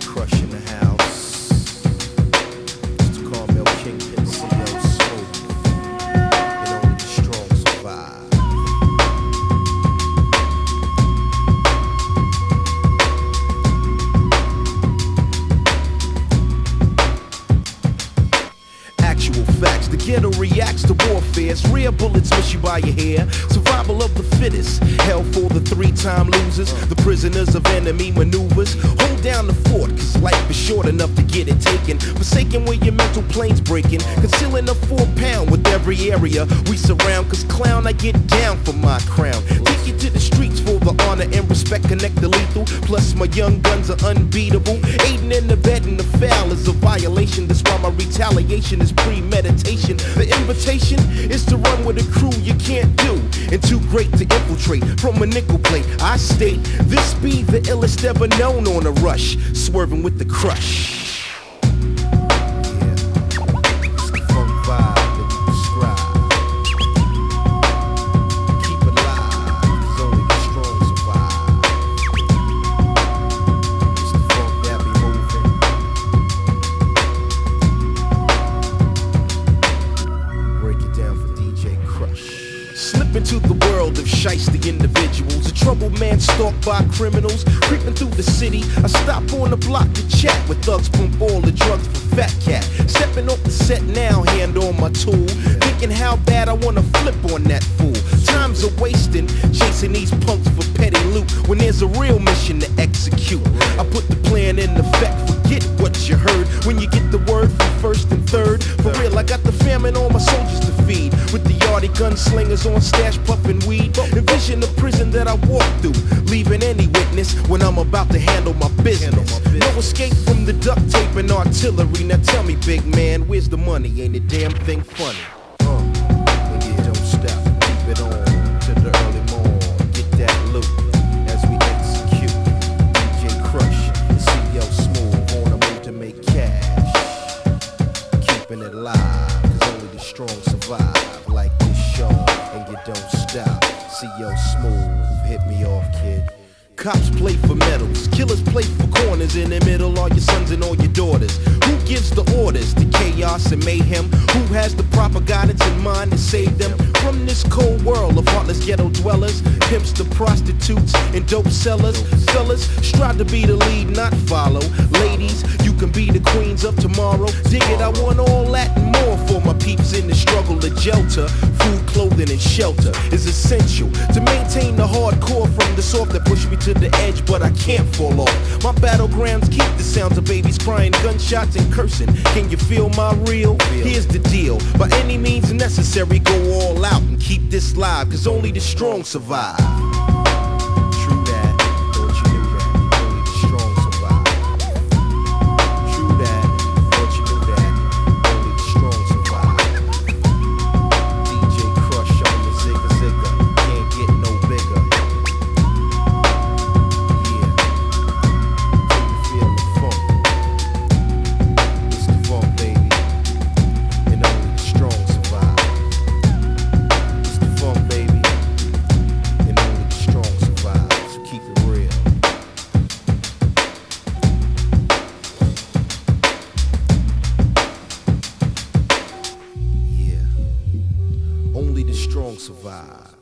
In the house. Actual facts, the ghetto reacts to warfare's real bullets miss you by your hair. Survival of the fittest, hell for the three-time losers, the prisoners of enemy maneuvers. Hold down life is short enough to get it taken. Forsaken where your mental plane's breaking, concealing a four pound with every area we surround. Cause clown, I get down for my crown. Take you to the streets for the honor and respect, connect the lethal. Plus my young guns are unbeatable. Aiding in the bed and the foul is a violation. That's why my retaliation is premeditation. The invitation is to run with a crew you can't do. Too great to infiltrate from a nickel plate. I state this be the illest ever known on a rush. Swerving with the Krush. Into the world of shiesty individuals. A troubled man stalked by criminals. Creeping through the city, I stop on the block to chat with thugs. Pump all the drugs for Fat Cat. Stepping off the set now, hand on my tool. Thinking how bad I wanna flip on that fool. Times are wasting, chasing these punks for petty loot. When there's a real mission to execute, I put the plan in effect. Forget what you heard when you get the word from first and third. For real, I got the famine on my soldiers yardie gunslingers on stash puffing weed. Envision the prison that I walk through, leaving any witness when I'm about to handle my business. No escape from the duct tape and artillery. Now tell me, big man, where's the money? Ain't a damn thing funny. Uh, don't stop, keep on to the early morn. Get that loot as we execute. DJ Krush and CL Smooth on a move to make cash. Keeping it live, cause only the strong survive. Like this and you don't stop. CL Smooth, hit me off, kid. Cops play for medals, killers play for corners. In the middle, all your sons and all your daughters. Who gives the orders to chaos and mayhem? Who has the proper guidance in mind to save them from this cold world of heartless ghetto dwellers? Pimps to prostitutes and dope sellers. Fellas, strive to be the lead, not follow. Ladies, you can be the queens of tomorrow. Dig it, I want all that peeps in the struggle to shelter. Food, clothing, and shelter is essential to maintain the hardcore from the soft that push me to the edge, but I can't fall off. My battlegrounds keep the sounds of babies crying, gunshots, and cursing. Can you feel my real? Here's the deal. By any means necessary, go all out and keep this live, cause only the strong survive. Yeah. Only the strong survive.